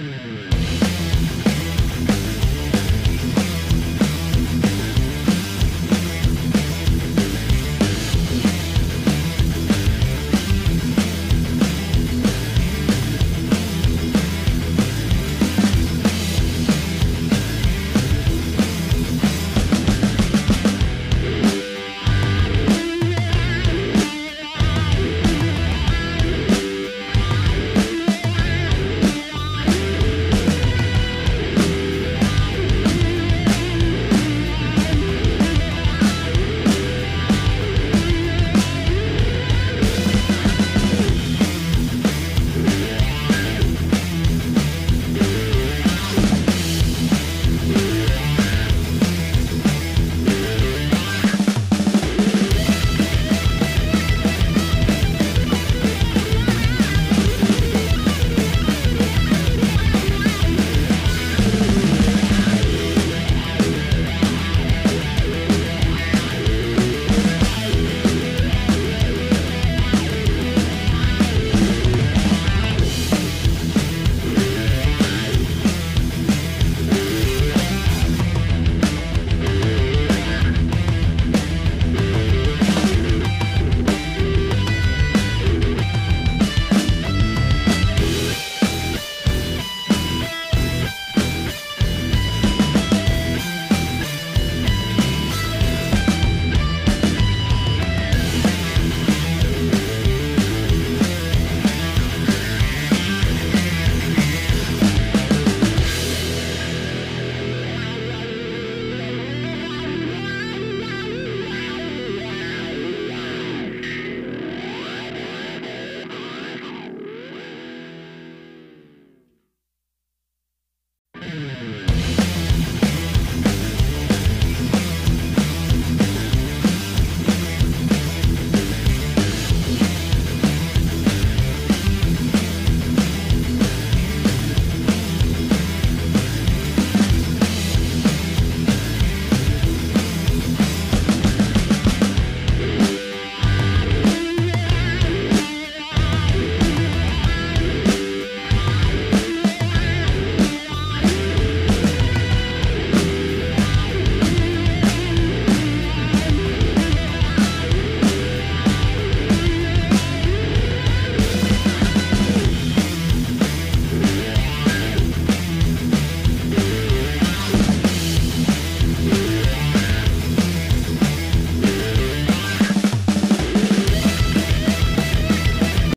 Mm-hmm.